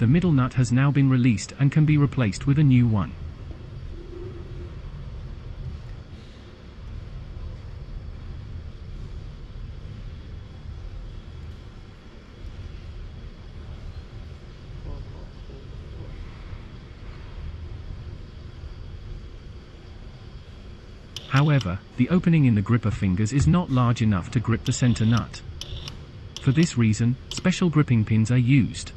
the middle nut has now been released and can be replaced with a new one. However, the opening in the gripper fingers is not large enough to grip the center nut. For this reason, special gripping pins are used.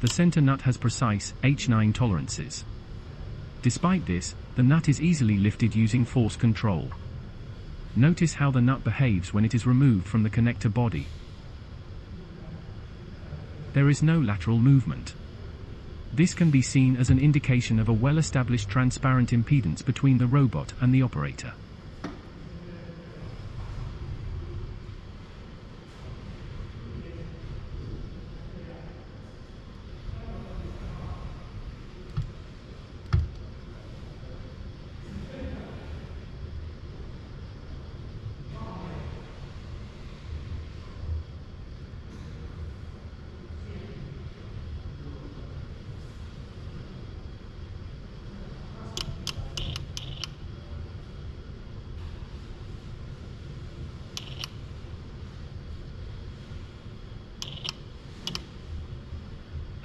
The center nut has precise H9 tolerances. Despite this, the nut is easily lifted using force control. Notice how the nut behaves when it is removed from the connector body. There is no lateral movement. This can be seen as an indication of a well-established transparent impedance between the robot and the operator.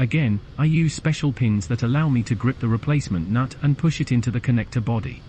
Again, I use special pins that allow me to grip the replacement nut and push it into the connector body.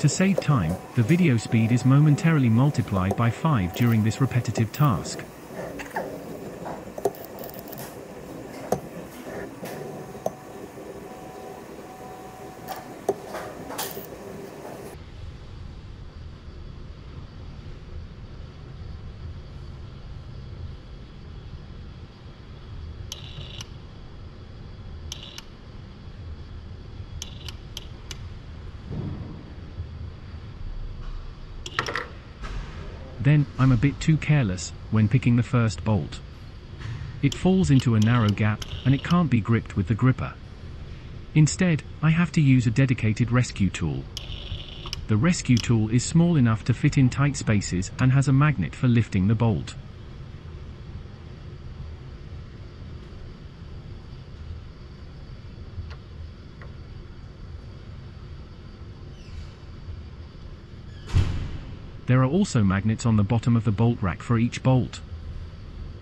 To save time, the video speed is momentarily multiplied by 5 during this repetitive task. Then, I'm a bit too careless, when picking the first bolt. It falls into a narrow gap, and it can't be gripped with the gripper. Instead, I have to use a dedicated rescue tool. The rescue tool is small enough to fit in tight spaces and has a magnet for lifting the bolt. There are also magnets on the bottom of the bolt rack for each bolt.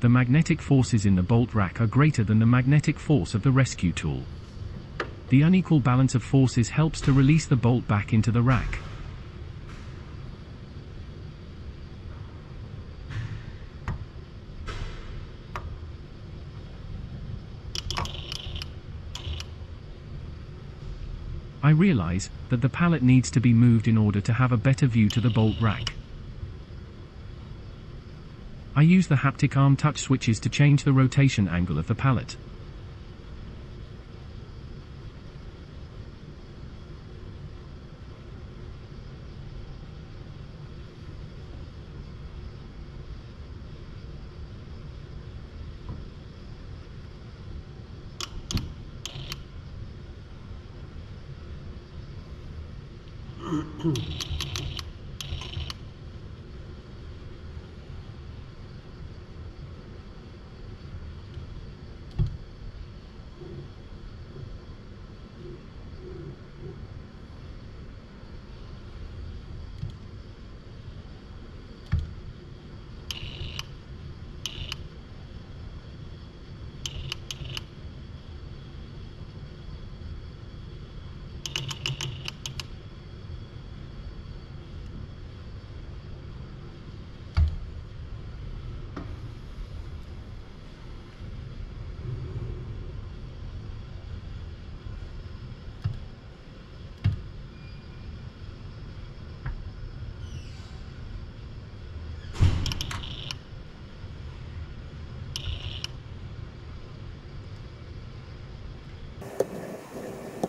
The magnetic forces in the bolt rack are greater than the magnetic force of the rescue tool. The unequal balance of forces helps to release the bolt back into the rack. I realize that the pallet needs to be moved in order to have a better view to the bolt rack. I use the haptic arm touch switches to change the rotation angle of the pallet. Hmm.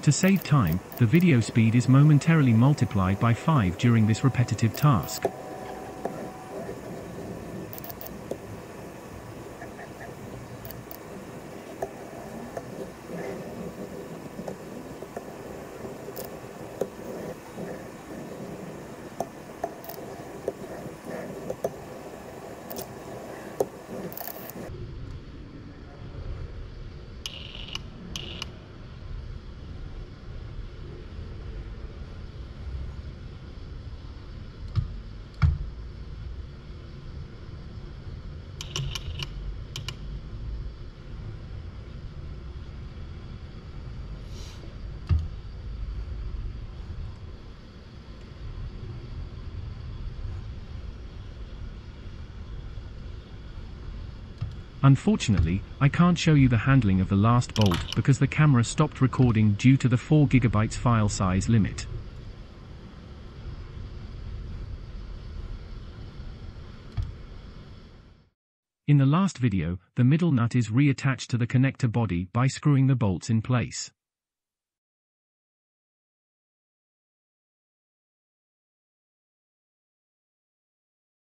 To save time, the video speed is momentarily multiplied by 5 during this repetitive task. Unfortunately, I can't show you the handling of the last bolt because the camera stopped recording due to the 4GB file size limit. In the last video, the middle nut is reattached to the connector body by screwing the bolts in place.